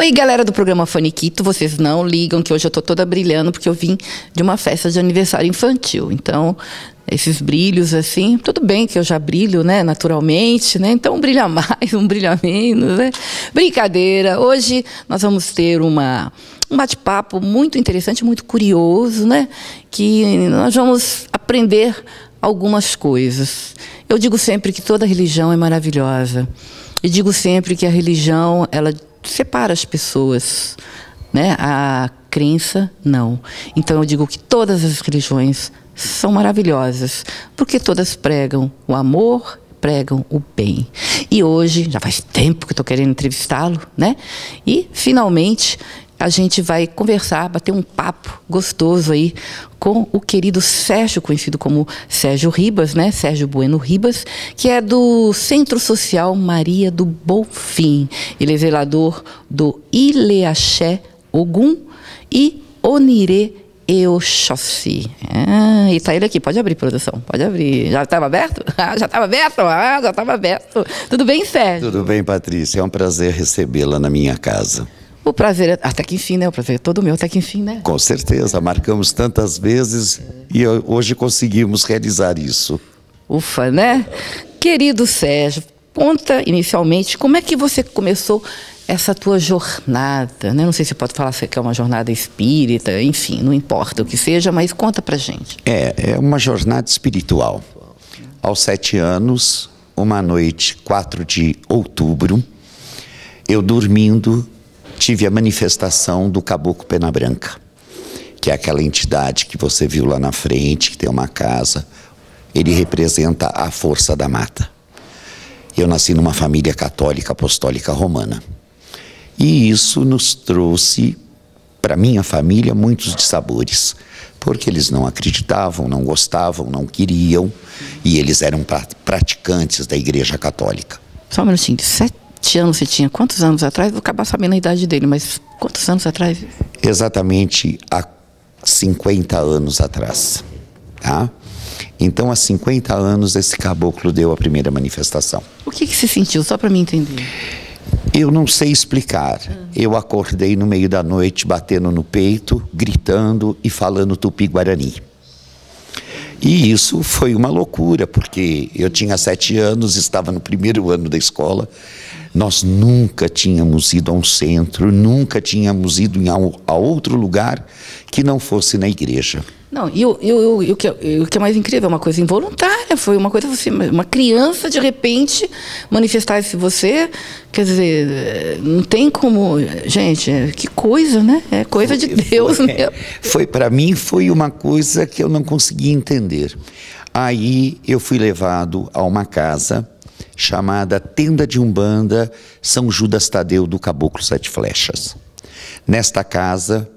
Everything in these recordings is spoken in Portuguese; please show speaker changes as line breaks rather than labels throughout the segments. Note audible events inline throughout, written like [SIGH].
Oi, galera do programa Faniquito, vocês não ligam que hoje eu tô toda brilhando porque eu vim de uma festa de aniversário infantil. Então, esses brilhos assim, tudo bem que eu já brilho, né, naturalmente, né? Então, um brilha mais, [LAUGHS] um brilha menos, né? Brincadeira. Hoje nós vamos ter uma um bate-papo muito interessante, muito curioso, né? Que nós vamos aprender algumas coisas. Eu digo sempre que toda religião é maravilhosa. E digo sempre que a religião, ela separa as pessoas, né? A crença não. Então eu digo que todas as religiões são maravilhosas, porque todas pregam o amor, pregam o bem. E hoje, já faz tempo que estou querendo entrevistá-lo, né? E finalmente a gente vai conversar, bater um papo gostoso aí com o querido Sérgio, conhecido como Sérgio Ribas, né? Sérgio Bueno Ribas, que é do Centro Social Maria do Bonfim. Ele é zelador do Ileaxé Ogum e Onire Eoxóssi. Ah, e tá ele aqui, pode abrir, produção, pode abrir. Já estava [LAUGHS] aberto? Ah, já estava aberto? Ah, já estava aberto. Tudo bem, Sérgio?
Tudo bem, Patrícia. É um prazer recebê-la na minha casa.
O prazer é até que enfim, né? O prazer é todo meu, até que enfim, né?
Com certeza, marcamos tantas vezes e hoje conseguimos realizar isso.
Ufa, né? Querido Sérgio, conta inicialmente como é que você começou essa tua jornada, né? Não sei se pode falar que é uma jornada espírita, enfim, não importa o que seja, mas conta pra gente.
É, é uma jornada espiritual. Aos sete anos, uma noite, 4 de outubro, eu dormindo, tive a manifestação do Caboclo Pena Branca, que é aquela entidade que você viu lá na frente, que tem uma casa. Ele representa a força da mata. Eu nasci numa família católica apostólica romana. E isso nos trouxe, para minha família, muitos dissabores, porque eles não acreditavam, não gostavam, não queriam, e eles eram praticantes da Igreja Católica.
Só um minutinho, sete anos você tinha? Quantos anos atrás? Vou acabar sabendo a idade dele, mas quantos anos atrás?
Exatamente há 50 anos atrás. Tá? Então, há 50 anos, esse caboclo deu a primeira manifestação.
O que, que você sentiu, só para mim entender?
Eu não sei explicar. Eu acordei no meio da noite, batendo no peito, gritando e falando tupi-guarani. E isso foi uma loucura, porque eu tinha sete anos, estava no primeiro ano da escola. Nós nunca tínhamos ido a um centro, nunca tínhamos ido a outro lugar que não fosse na igreja.
Não, e, o, e, o, e o, que, é, o que é mais incrível é uma coisa involuntária. Foi uma coisa você, uma criança de repente manifestar-se você. Quer dizer, não tem como. Gente, que coisa, né? É coisa de Deus [LAUGHS]
foi,
mesmo.
Foi, para mim, foi uma coisa que eu não conseguia entender. Aí eu fui levado a uma casa chamada Tenda de Umbanda São Judas Tadeu do Caboclo Sete Flechas. Nesta casa,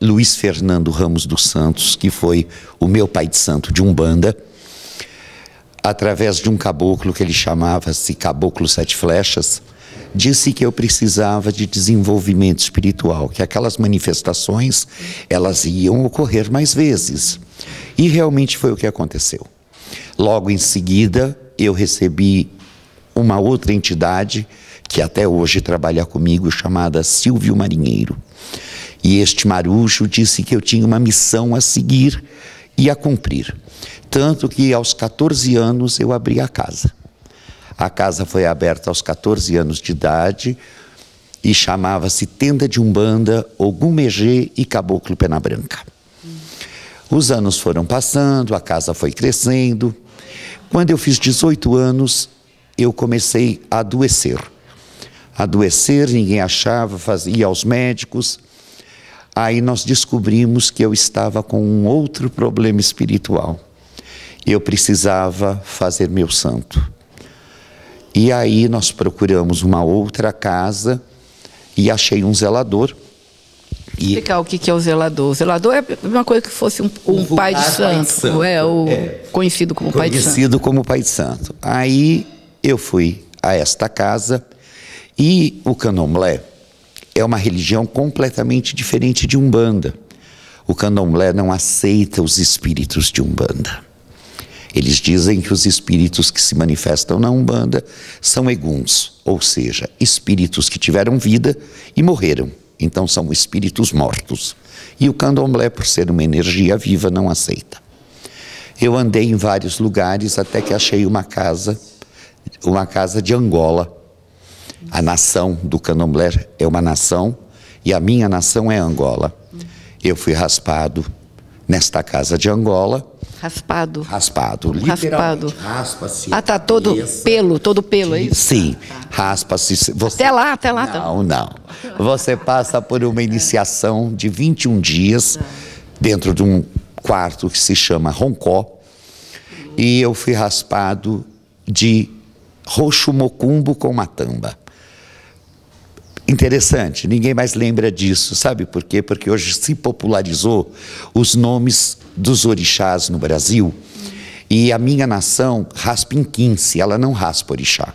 Luiz Fernando Ramos dos Santos, que foi o meu pai de santo de Umbanda, através de um caboclo que ele chamava-se Caboclo Sete Flechas, disse que eu precisava de desenvolvimento espiritual, que aquelas manifestações elas iam ocorrer mais vezes. E realmente foi o que aconteceu. Logo em seguida, eu recebi uma outra entidade que até hoje trabalha comigo, chamada Silvio Marinheiro. E este marujo disse que eu tinha uma missão a seguir e a cumprir. Tanto que aos 14 anos eu abri a casa. A casa foi aberta aos 14 anos de idade e chamava-se Tenda de Umbanda, Ogumegê e Caboclo Pena Branca. Os anos foram passando, a casa foi crescendo. Quando eu fiz 18 anos, eu comecei a adoecer. Adoecer, ninguém achava, fazia aos médicos. Aí nós descobrimos que eu estava com um outro problema espiritual. Eu precisava fazer meu santo. E aí nós procuramos uma outra casa e achei um zelador.
E... Explicar o que é o zelador. O zelador é uma coisa que fosse um, um pai de santo, santo, é o é. conhecido como
conhecido
pai de santo.
Conhecido como pai de santo. Aí eu fui a esta casa e o candomblé é uma religião completamente diferente de Umbanda. O candomblé não aceita os espíritos de Umbanda. Eles dizem que os espíritos que se manifestam na Umbanda são eguns, ou seja, espíritos que tiveram vida e morreram. Então são espíritos mortos. E o candomblé, por ser uma energia viva, não aceita. Eu andei em vários lugares até que achei uma casa, uma casa de Angola. A nação do candomblé é uma nação e a minha nação é Angola. Eu fui raspado nesta casa de Angola.
Raspado.
Raspado.
Raspado.
Raspa-se.
Ah, tá todo pelo, todo pelo, é isso?
Sim, raspa-se. Você...
Até lá, até lá. tá.
Não, não. Você passa por uma [LAUGHS] iniciação de 21 dias dentro de um quarto que se chama Roncó. E eu fui raspado de roxo mocumbo com matamba. Interessante, ninguém mais lembra disso, sabe por quê? Porque hoje se popularizou os nomes dos orixás no Brasil e a minha nação raspa em 15, ela não raspa orixá.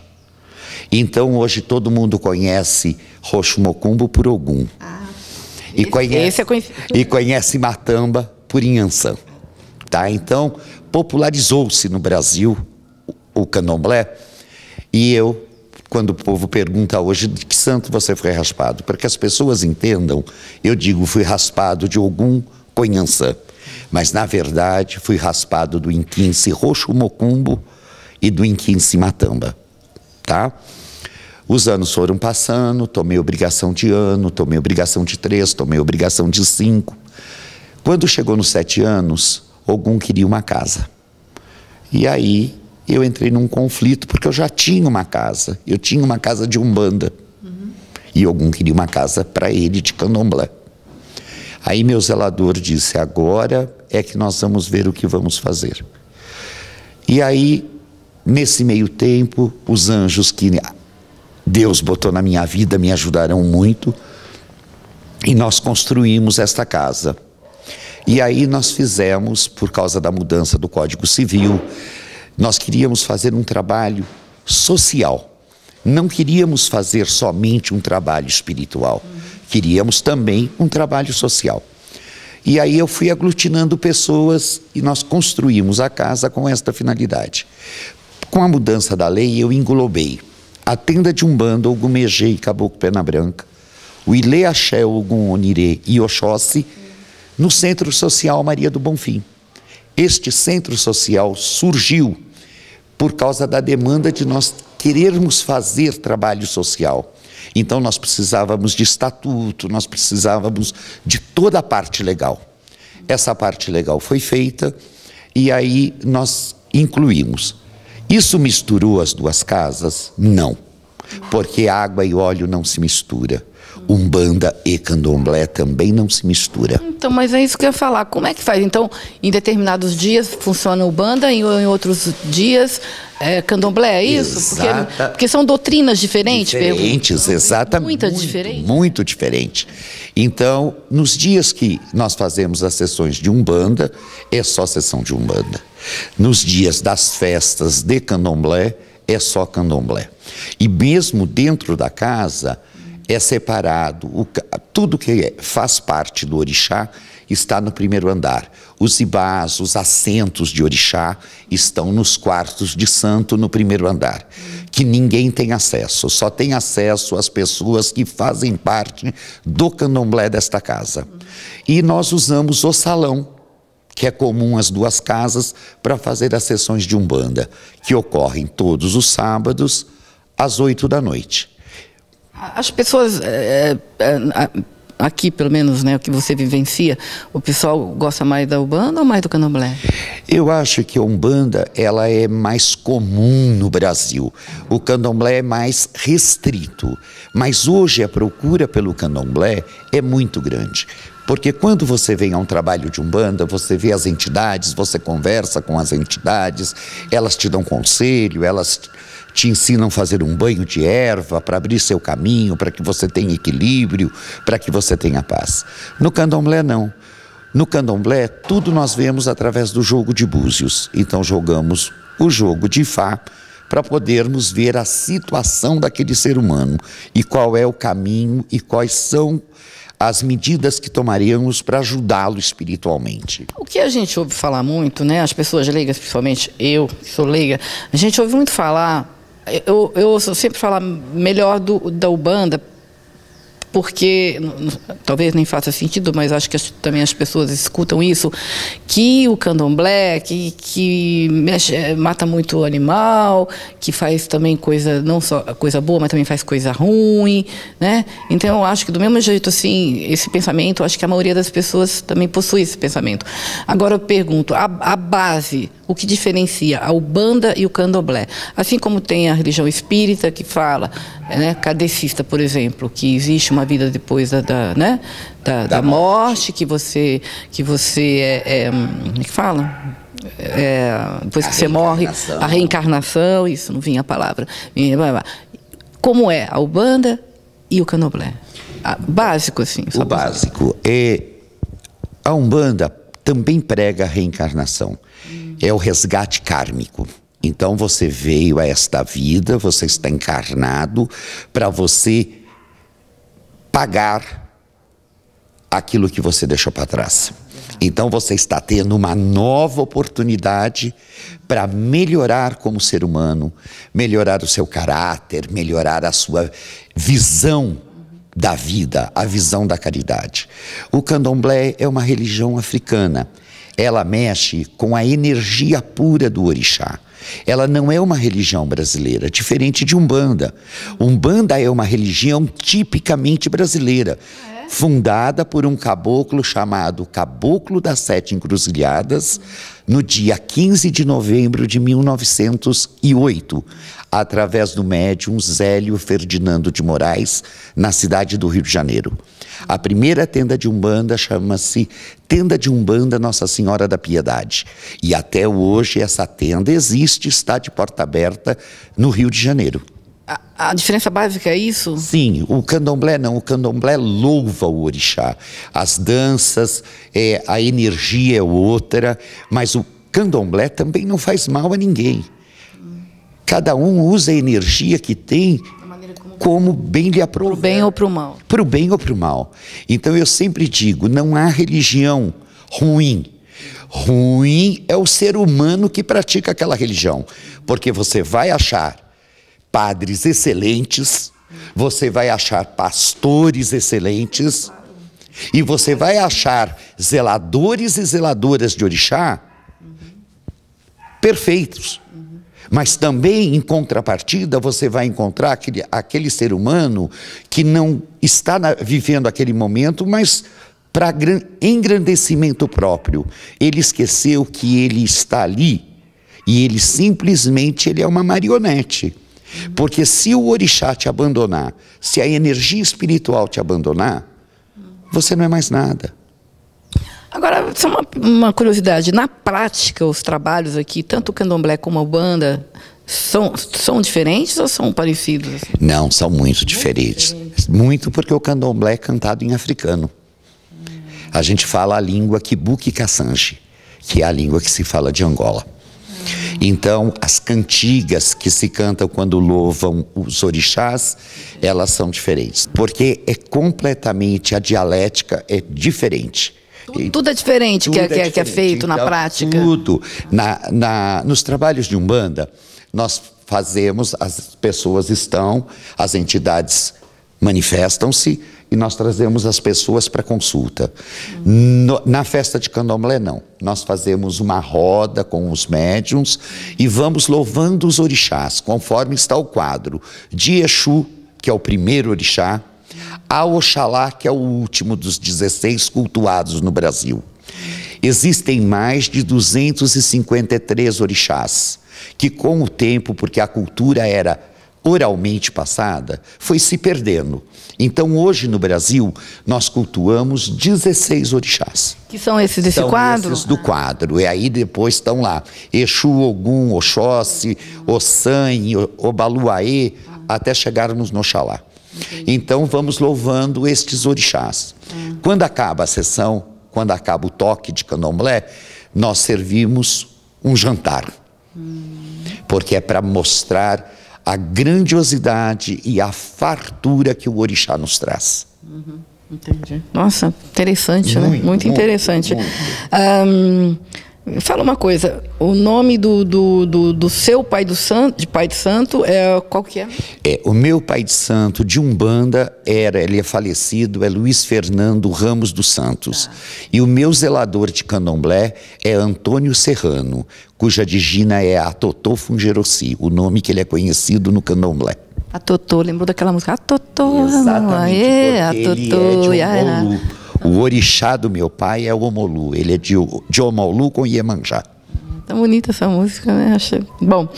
Então hoje todo mundo conhece Roxo Mocumbo por Ogum.
Ah,
e,
esse-
conhece,
esse é
e conhece Matamba por Inhansã. Tá? Então popularizou-se no Brasil o candomblé e eu, quando o povo pergunta hoje de que santo você foi raspado, para que as pessoas entendam, eu digo fui raspado de Ogum com Inhansã. Mas na verdade fui raspado do Inquince Roxo Mocumbo e do Inquince Matamba. Tá? Os anos foram passando, tomei obrigação de ano, tomei obrigação de três, tomei obrigação de cinco. Quando chegou nos sete anos, Ogum queria uma casa. E aí eu entrei num conflito, porque eu já tinha uma casa. Eu tinha uma casa de Umbanda. E Ogum queria uma casa para ele de candomblé. Aí meu zelador disse: agora é que nós vamos ver o que vamos fazer. E aí, nesse meio tempo, os anjos que Deus botou na minha vida me ajudaram muito e nós construímos esta casa. E aí nós fizemos, por causa da mudança do Código Civil, nós queríamos fazer um trabalho social. Não queríamos fazer somente um trabalho espiritual, queríamos também um trabalho social. E aí eu fui aglutinando pessoas e nós construímos a casa com esta finalidade. Com a mudança da lei, eu englobei a tenda de Umbanda, Ogum Megê e Caboclo Pena Branca, o Ile Axé, Ogum Onirê e Oxóssi, no Centro Social Maria do Bonfim. Este centro social surgiu por causa da demanda de nós querermos fazer trabalho social. Então nós precisávamos de estatuto, nós precisávamos de toda a parte legal. Essa parte legal foi feita e aí nós incluímos. Isso misturou as duas casas? Não, porque água e óleo não se mistura. Umbanda e candomblé também não se mistura.
Então, mas é isso que eu ia falar. Como é que faz? Então, em determinados dias funciona o banda, e em outros dias é candomblé, é isso? Porque, porque são doutrinas diferentes?
Diferentes,
pergunto.
exatamente.
Muita
muito,
diferente.
Muito diferente. Então, nos dias que nós fazemos as sessões de Umbanda, é só sessão de Umbanda. Nos dias das festas de candomblé, é só candomblé. E mesmo dentro da casa, é separado. O tudo que é- faz parte do orixá está no primeiro andar. Os ibás, os assentos de orixá estão nos quartos de santo no primeiro andar, que ninguém tem acesso, só tem acesso as pessoas que fazem parte do candomblé desta casa. E nós usamos o salão, que é comum às duas casas, para fazer as sessões de Umbanda, que ocorrem todos os sábados, às oito da noite.
As pessoas, é, é, aqui pelo menos, né, o que você vivencia, o pessoal gosta mais da Ubanda ou mais do candomblé?
Eu acho que a Umbanda ela é mais comum no Brasil. O candomblé é mais restrito. Mas hoje a procura pelo candomblé é muito grande. Porque quando você vem a um trabalho de Umbanda, você vê as entidades, você conversa com as entidades, elas te dão conselho, elas te ensinam a fazer um banho de erva para abrir seu caminho, para que você tenha equilíbrio, para que você tenha paz. No candomblé, não. No candomblé, tudo nós vemos através do jogo de búzios. Então, jogamos o jogo de Fá para podermos ver a situação daquele ser humano e qual é o caminho e quais são as medidas que tomaríamos para ajudá-lo espiritualmente.
O que a gente ouve falar muito, né? As pessoas leigas, principalmente eu, que sou leiga, a gente ouve muito falar. Eu, eu sempre falar melhor do, da Ubanda porque talvez nem faça sentido, mas acho que as, também as pessoas escutam isso, que o candomblé, que, que mexe, eh, mata muito animal, que faz também coisa, não só coisa boa, mas também faz coisa ruim, né? Então eu acho que do mesmo jeito assim, esse pensamento, acho que a maioria das pessoas também possui esse pensamento. Agora eu pergunto, a, a base, o que diferencia a Ubanda e o candomblé? Assim como tem a religião espírita que fala, né, cadecista, por exemplo, que existe uma vida depois da, da né, da, da, da morte, que você que você é, é como é que fala? É, depois a que você morre, a reencarnação, isso não vinha a palavra. Como é a Ubanda e o Candomblé? Básico, assim.
O básico. É, a Umbanda também prega a reencarnação. Hum. É o resgate kármico. Então você veio a esta vida, você está encarnado para você pagar aquilo que você deixou para trás. Então você está tendo uma nova oportunidade para melhorar como ser humano, melhorar o seu caráter, melhorar a sua visão da vida, a visão da caridade. O candomblé é uma religião africana. Ela mexe com a energia pura do orixá. Ela não é uma religião brasileira, diferente de Umbanda. Umbanda é uma religião tipicamente brasileira, fundada por um caboclo chamado Caboclo das Sete Encruzilhadas, no dia 15 de novembro de 1908, através do médium Zélio Ferdinando de Moraes, na cidade do Rio de Janeiro. A primeira tenda de Umbanda chama-se Tenda de Umbanda Nossa Senhora da Piedade. E até hoje essa tenda existe, está de porta aberta no Rio de Janeiro.
A, a, diferença básica é isso?
Sim, o candomblé não. O candomblé louva o orixá. As danças, é, a energia é outra, mas o candomblé também não faz mal a ninguém. Cada um usa a energia que tem como bem lhe aprouver.
Para o bem ou para o mal.
Para o bem ou para o mal. Então eu sempre digo: não há religião ruim. Ruim é o ser humano que pratica aquela religião. Porque você vai achar padres excelentes, você vai achar pastores excelentes, e você vai achar zeladores e zeladoras de orixá perfeitos. Mas também, em contrapartida, você vai encontrar aquele, aquele ser humano que não está na, vivendo aquele momento, mas para engrandecimento próprio. Ele esqueceu que ele está ali e ele simplesmente ele é uma marionete. Porque se o orixá te abandonar, se a energia espiritual te abandonar, você não é mais nada.
Agora, só uma, uma, curiosidade. Na prática, os trabalhos aqui, tanto o candomblé como a banda, são, são diferentes ou são parecidos? Assim?
Não, são muito diferentes. Muito porque o candomblé é cantado em africano. A gente fala a língua Kibuki Kassanji, que é a língua que se fala de Angola. Então, as cantigas que se cantam quando louvam os orixás, elas são diferentes, porque é completamente a dialética é diferente.
Tudo, tudo é diferente, tudo que, é, é, diferente. que, é, feito então, na prática.
Tudo. Na, na, nos trabalhos de Umbanda, nós fazemos, as pessoas estão, as entidades manifestam-se e nós trazemos as pessoas para consulta. No, na festa de candomblé, não. Nós fazemos uma roda com os médiums e vamos louvando os orixás, conforme está o quadro. De Exu, que é o primeiro orixá, a Oxalá, que é o último dos 16 cultuados no Brasil. Existem mais de 253 orixás, que com o tempo, porque a cultura era oralmente passada, foi se perdendo. Então, hoje no Brasil, nós cultuamos 16 orixás.
Que são esses desse
são
quadro?
Esses do quadro. E aí depois estão lá Exu, Ogum, Oxóssi, Ossan, Obaluaê, até chegarmos no Oxalá. Então vamos louvando estes orixás. Hum. Quando acaba a sessão, quando acaba o toque de candomblé, nós servimos um jantar. Hum. Porque é para mostrar a grandiosidade e a fartura que o orixá nos traz. Uhum.
Entendi. Nossa, interessante, muito, né? Muito interessante. Muito, um, fala uma coisa, o nome do, do, do, do, seu pai do santo, de pai de santo é qual que é?
É, o meu pai de santo de Umbanda era, ele é falecido, é Luiz Fernando Ramos dos Santos. Tá. E o meu zelador de candomblé é Antônio Serrano, cuja digina é Atotô Fungerossi, o nome que ele é conhecido no candomblé.
A Totô, lembrou daquela música? A Totô,
Exatamente, aê, a Totô, ele é de Omolu. O orixá do meu pai é o Omolu, ele é de, de Omolu com Iemanjá.
Tão bonita essa música, né? Acho... Bom,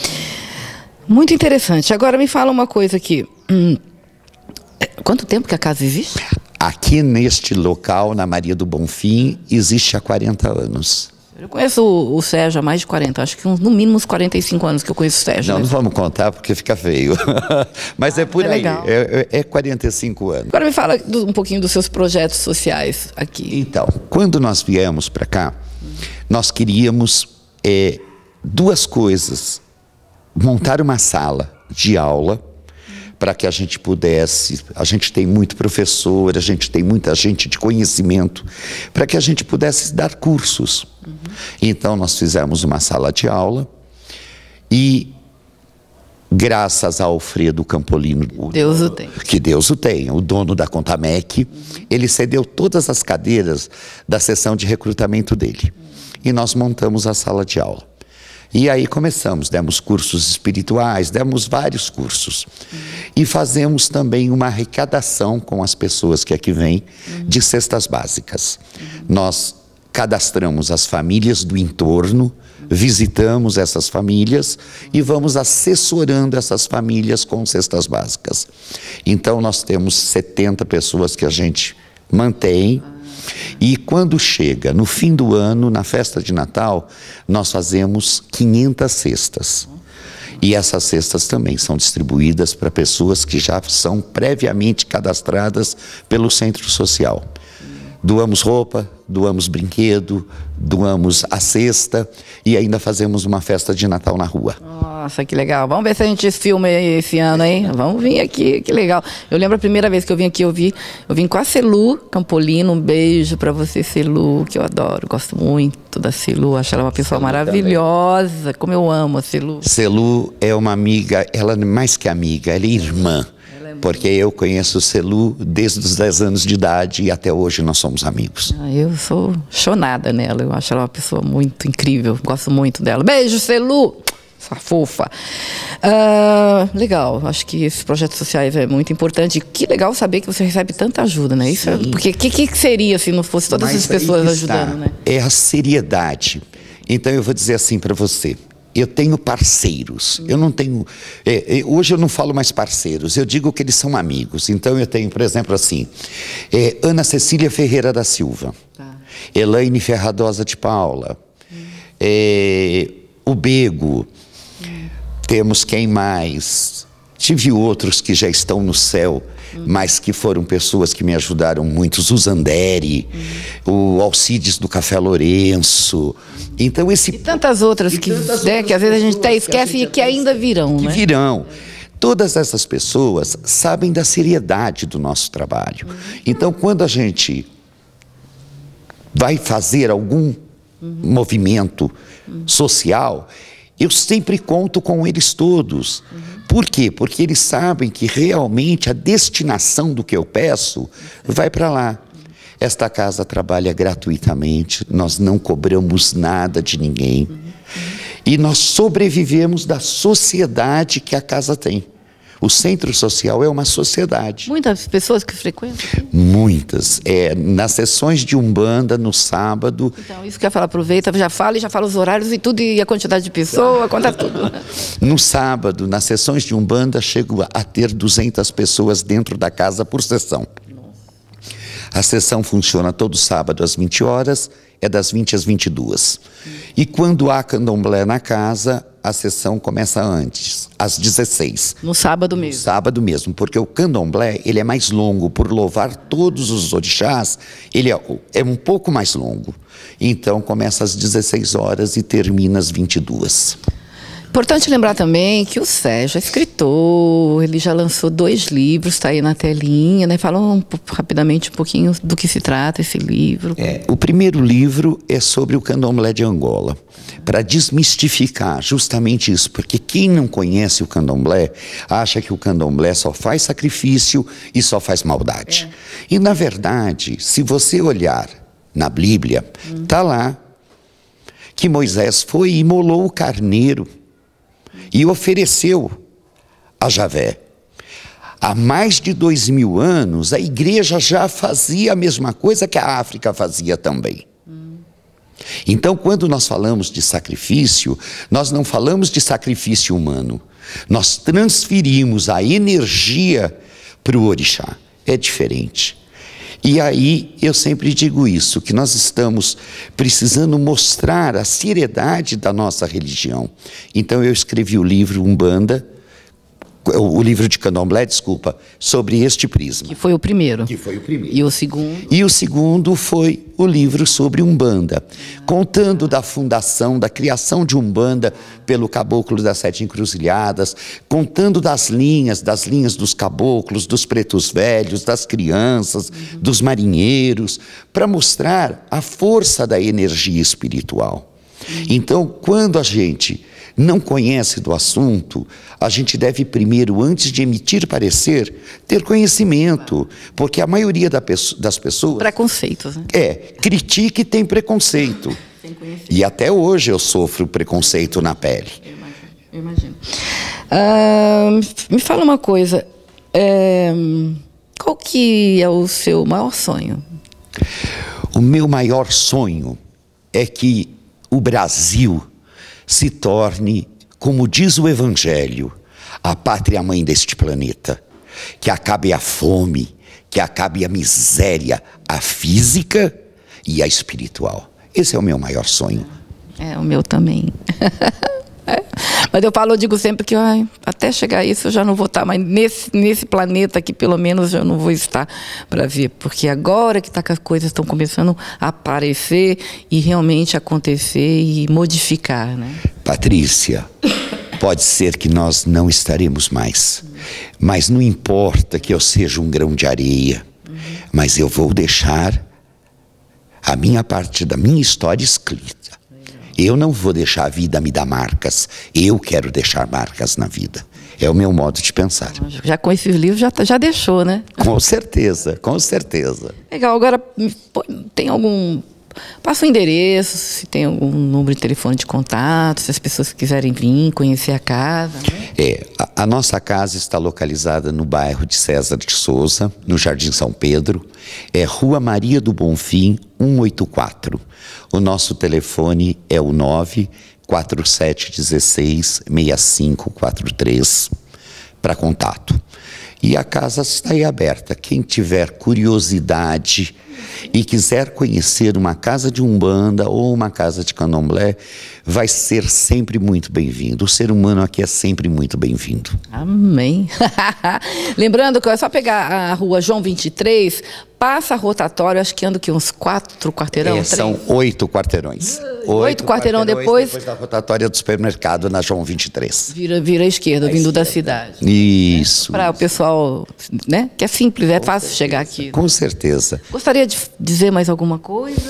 muito interessante. Agora me fala uma coisa aqui. Hum, quanto tempo que a casa existe?
Aqui neste local, na Maria do Bonfim, existe há 40 anos.
Eu conheço o, o Sérgio há mais de 40, acho que no mínimo uns 45 anos que eu conheço o Sérgio.
Não, né? não vamos contar porque fica feio. [LAUGHS] Mas ah, é por é aí, é, é, 45 anos.
Agora me fala do, um pouquinho dos seus projetos sociais aqui.
Então, quando nós viemos para cá, nós queríamos é, duas coisas. Montar uma sala de aula para que a gente pudesse, a gente tem muito professor, a gente tem muita gente de conhecimento, para que a gente pudesse dar cursos. Uhum. Então nós fizemos uma sala de aula e graças a Alfredo Campolino,
Deus o tem.
que Deus o tem, o dono da Contamec, uhum. ele cedeu todas as cadeiras da sessão de recrutamento dele. Uhum. E nós montamos a sala de aula. E aí começamos, demos cursos espirituais, demos vários cursos. Uhum. E fazemos também uma arrecadação com as pessoas que aqui vêm de cestas básicas. Nós cadastramos as famílias do entorno, visitamos essas famílias e vamos assessorando essas famílias com cestas básicas. Então nós temos 70 pessoas que a gente mantém e quando chega no fim do ano, na festa de Natal, nós fazemos 500 cestas. E essas cestas também são distribuídas para pessoas que já são previamente cadastradas pelo centro social. Doamos roupa, doamos brinquedo, doamos a cesta e ainda fazemos uma festa de Natal na rua.
Nossa, que legal. Vamos ver se a gente filma esse ano aí. Vamos vir aqui, que legal. Eu lembro a primeira vez que eu vim aqui, eu, vi, eu vim com a Celu Campolino. Um beijo para você, Celu, que eu adoro. Gosto muito da Celu. Acho ela uma pessoa Celu maravilhosa. Também. Como eu amo a Celu.
Celu é uma amiga, ela é mais que amiga, ela é irmã porque eu conheço o Celu desde os 10 anos de idade e até hoje nós somos amigos.
Ah, eu sou chonada nela, eu acho ela uma pessoa muito incrível, gosto muito dela. Beijo, Celu! Essa fofa. Uh, legal, acho que esses projetos sociais é muito importante. Que legal saber que você recebe tanta ajuda, né? Isso é, porque o que, que, seria se não fosse todas Mas as pessoas ajudando, né?
É a seriedade. Então eu vou dizer assim para você eu tenho parceiros. Eu não tenho. É, é, hoje eu não falo mais parceiros, eu digo que eles são amigos. Então eu tenho, por exemplo, assim, é, Ana Cecília Ferreira da Silva, tá. Elaine Ferradosa de Paula, hum. o Bego, hum. temos quem mais? Tive outros que já estão no céu, uhum. mas que foram pessoas que me ajudaram muito. Zuzanderi, uhum. o Alcides do Café Lourenço. Então esse
e tantas outras que, tantas né, que às vezes a gente até esquece e que ainda virão,
que
né?
virão. Todas essas pessoas sabem da seriedade do nosso trabalho. Uhum. Então, quando a gente vai fazer algum movimento social, eu sempre conto com eles todos. Por quê? Porque eles sabem que realmente a destinação do que eu peço vai para lá. Esta casa trabalha gratuitamente, nós não cobramos nada de ninguém. E nós sobrevivemos da sociedade que a casa tem. O centro social é uma sociedade.
Muitas pessoas que frequentam?
Muitas. É, nas sessões de Umbanda, no sábado.
Então, isso que eu falo, aproveita, já fala e já fala os horários e tudo, e a quantidade de pessoas, conta [LAUGHS] tudo.
No sábado, nas sessões de Umbanda, chego a ter 200 pessoas dentro da casa por sessão. A sessão funciona todo sábado às 20 horas, é das 20 às 22. Hum. E quando há candomblé na casa, a sessão começa antes, às 16.
No sábado mesmo.
No sábado mesmo, porque o candomblé, ele é mais longo, por louvar todos os orixás, ele é, é um pouco mais longo. Então começa às 16 horas e termina às 22.
Importante lembrar também que o Sérgio é escritor, ele já lançou dois livros, está aí na telinha, né? Fala um, rapidamente um pouquinho do que se trata esse livro.
É, o primeiro livro é sobre o candomblé de Angola, para desmistificar justamente isso, porque quem não conhece o candomblé acha que o candomblé só faz sacrifício e só faz maldade. É. E na verdade, se você olhar na Bíblia, está hum. lá que Moisés foi e imolou o carneiro e ofereceu a Javé. Há mais de dois mil anos, a igreja já fazia a mesma coisa que a África fazia também. Então, quando nós falamos de sacrifício, nós não falamos de sacrifício humano, nós transferimos a energia para o orixá. É diferente. E aí eu sempre digo isso, que nós estamos precisando mostrar a seriedade da nossa religião. Então eu escrevi o livro Umbanda, o livro de Candomblé, desculpa, sobre este prisma.
Que foi o primeiro.
Que foi o primeiro.
E o segundo?
E o segundo foi o livro sobre Umbanda, contando da fundação, da criação de Umbanda pelo caboclo das sete encruzilhadas, contando das linhas, das linhas dos caboclos, dos pretos velhos, das crianças, uhum. dos marinheiros, para mostrar a força da energia espiritual. Uhum. Então, quando a gente não conhece do assunto, a gente deve primeiro, antes de emitir parecer, ter conhecimento, porque a maioria das pessoas.
Preconceitos.
Né? É, critica e tem preconceito. E até hoje eu sofro preconceito na pele.
Eu imagino. Uh, me fala uma coisa. É, qual que é o seu maior sonho?
O meu maior sonho é que o Brasil se torne, como diz o Evangelho, a pátria mãe deste planeta. Que acabe a fome, que acabe a miséria, a física e a espiritual. Esse é o meu maior sonho.
É, o meu também. [LAUGHS] Mas eu falo, eu digo sempre que ai, até chegar a isso eu já não vou estar, mas nesse, nesse planeta aqui pelo menos eu não vou estar para ver, porque agora que tá que as coisas estão começando a aparecer e realmente acontecer e modificar, né?
Patrícia, pode ser que nós não estaremos mais, mas não importa que eu seja um grão de areia, mas eu vou deixar a minha parte da minha história escrita. Eu não vou deixar a vida me dar marcas. Eu quero deixar marcas na vida. É o meu modo de pensar.
Já com esses livros já, já deixou, né?
Com certeza, com certeza.
Legal. Agora, tem algum Passa o endereço, se tem algum número de telefone de contato, se as pessoas quiserem vir conhecer a casa. Né?
É, a, a, nossa casa está localizada no bairro de César de Souza, no Jardim São Pedro. É Rua Maria do Bonfim, 184. O nosso telefone é o 94716 6543 para contato. E a casa está aí aberta. Quem tiver curiosidade e quiser conhecer uma casa de umbanda ou uma casa de candomblé, vai ser sempre muito bem-vindo. O ser humano aqui é sempre muito bem-vindo.
Amém. [LAUGHS] Lembrando que é só pegar a rua João 23, passa rotatório, acho que anda que uns quatro quarteirão? É,
são oito quarteirões.
Oito, oito quarteirão depois.
Depois da rotatória do supermercado na João 23.
Vira, vira à esquerda, vindo esquerda. da cidade.
Isso.
Para o pessoal, né? Que é simples, é fácil certeza. chegar aqui.
Com certeza.
Gostaria de dizer mais alguma coisa?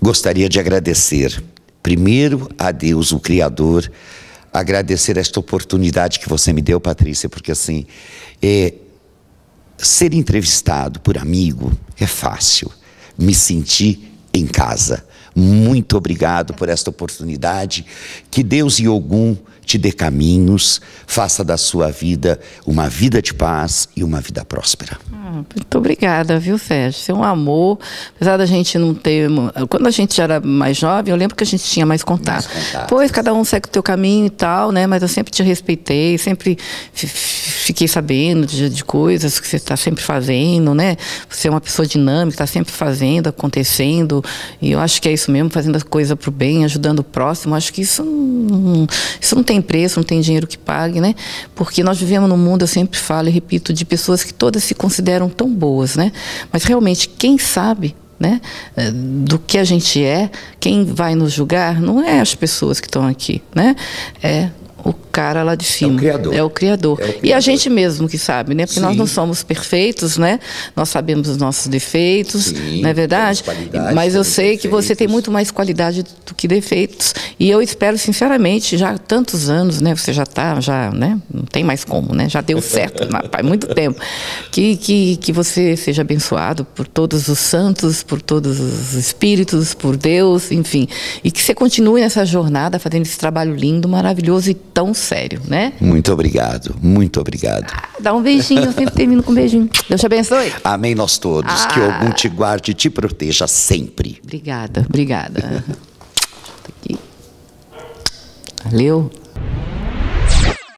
Gostaria de agradecer, primeiro a Deus, o Criador, agradecer esta oportunidade que você me deu, Patrícia, porque assim, é, ser entrevistado por amigo é fácil. Me senti em casa. Muito obrigado por esta oportunidade. Que Deus e Ogum te dê caminhos, faça da sua vida uma vida de paz e uma vida próspera.
Ah, muito obrigada, viu, Sérgio? Você é um amor. Apesar da gente não ter. Quando a gente era mais jovem, eu lembro que a gente tinha mais contato. Mais contato. Pois cada um segue o teu caminho e tal, né? Mas eu sempre te respeitei, sempre fiquei sabendo de, de coisas que você está sempre fazendo, né? Você é uma pessoa dinâmica, está sempre fazendo, acontecendo. E eu acho que é isso mesmo, fazendo a coisa para o bem, ajudando o próximo. Acho que isso não, isso não tem preço, não tem dinheiro que pague, né? Porque nós vivemos num mundo, eu sempre falo e repito, de pessoas que todas se consideram tão boas, né? Mas realmente, quem sabe né, eh, do que a gente é, quem vai nos julgar não é as pessoas que estão aqui, né? É o cara lá de cima.
É o Criador.
É o Criador.
É o
E a
Criador.
gente mesmo que sabe, né? Porque nós
Sim.
não somos perfeitos, né? Nós sabemos os nossos defeitos,
Sim,
não é verdade? Mas eu sei que você tem
defeitos.
muito mais qualidade do que defeitos. E eu espero, sinceramente, já há tantos anos, né? Você já está, já, né? Não tem mais como, né? Já deu certo, [LAUGHS] há muito tempo. Que, que, que você seja abençoado por todos os santos, por todos os espíritos, por Deus, enfim. E que você continue nessa jornada fazendo esse trabalho lindo, maravilhoso e tão sério, né?
Muito obrigado, muito obrigado.
Dá um beijinho, eu sempre termino com um beijinho. Deus te abençoe.
Amém nós todos.
Ah.
Que algum te guarde e te proteja sempre.
Obrigada, obrigada. Valeu.